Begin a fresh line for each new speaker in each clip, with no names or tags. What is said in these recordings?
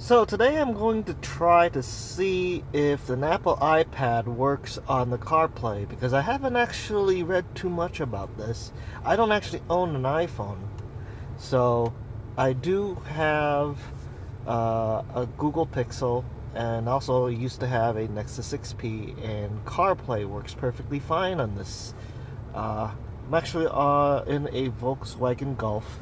So today I'm going to try to see if an Apple iPad works on the CarPlay because I haven't actually read too much about this. I don't actually own an iPhone. So I do have uh, a Google Pixel and also used to have a Nexus 6P and CarPlay works perfectly fine on this. Uh, I'm actually uh, in a Volkswagen Golf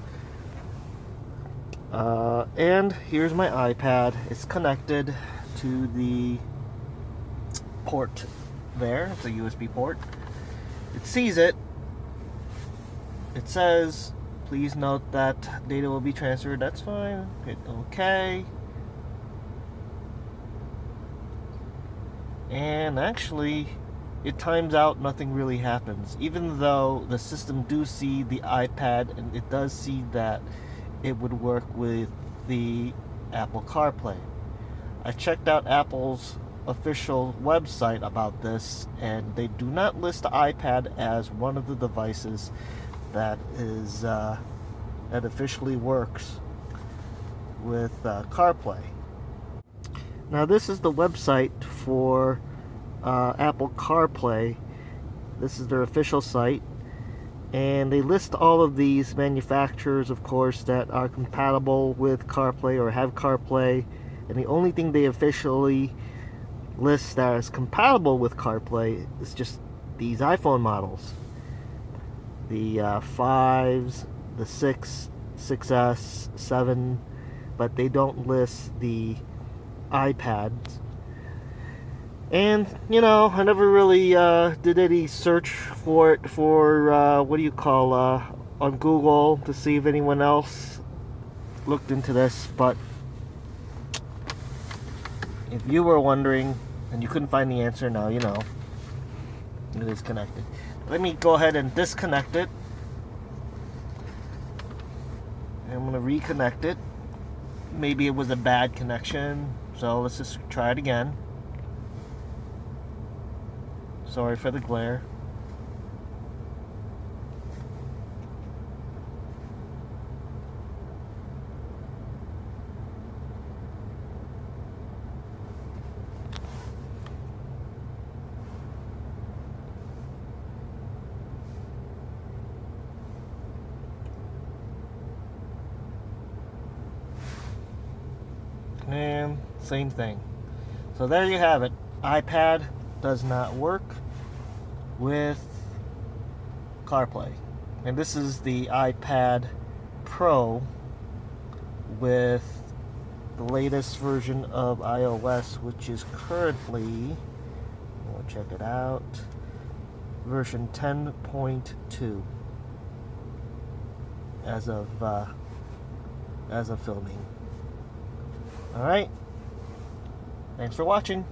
uh, and here's my iPad. It's connected to the port there. It's a USB port. It sees it. It says, please note that data will be transferred. That's fine. Hit OK. And actually, it times out, nothing really happens. Even though the system do see the iPad and it does see that it would work with the Apple CarPlay. I checked out Apple's official website about this, and they do not list the iPad as one of the devices that is uh, that officially works with uh, CarPlay. Now, this is the website for uh, Apple CarPlay. This is their official site and they list all of these manufacturers of course that are compatible with CarPlay or have CarPlay. And the only thing they officially list that is compatible with CarPlay is just these iPhone models. The uh, 5s the 6 6s 7 but they don't list the iPads and, you know, I never really uh, did any search for it for, uh, what do you call, uh, on Google to see if anyone else looked into this. But if you were wondering and you couldn't find the answer, now you know. It is connected. Let me go ahead and disconnect it. I'm going to reconnect it. Maybe it was a bad connection. So let's just try it again. Sorry for the glare. And same thing. So there you have it. iPad does not work with CarPlay. And this is the iPad Pro with the latest version of iOS, which is currently, we'll check it out, version 10.2 as of uh, as of filming. All right. Thanks for watching.